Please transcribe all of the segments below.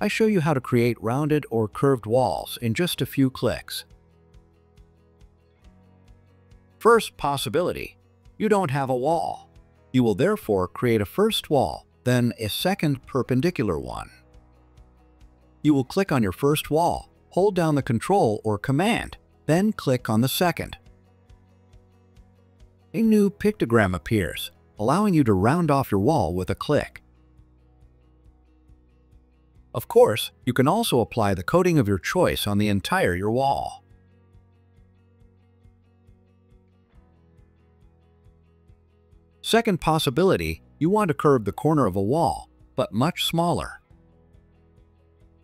I show you how to create rounded or curved walls in just a few clicks. First possibility, you don't have a wall. You will therefore create a first wall, then a second perpendicular one. You will click on your first wall, hold down the Control or Command, then click on the second. A new pictogram appears, allowing you to round off your wall with a click. Of course, you can also apply the coating of your choice on the entire your wall. Second possibility, you want to curve the corner of a wall, but much smaller.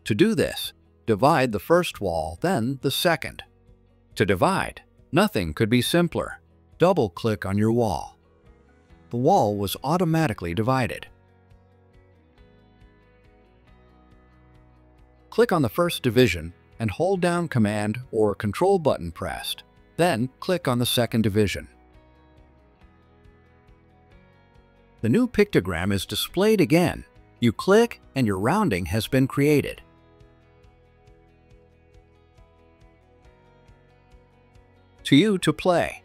To do this, divide the first wall, then the second. To divide, nothing could be simpler. Double-click on your wall. The wall was automatically divided. Click on the first division and hold down Command or Control button pressed. Then click on the second division. The new pictogram is displayed again. You click and your rounding has been created. To you to play.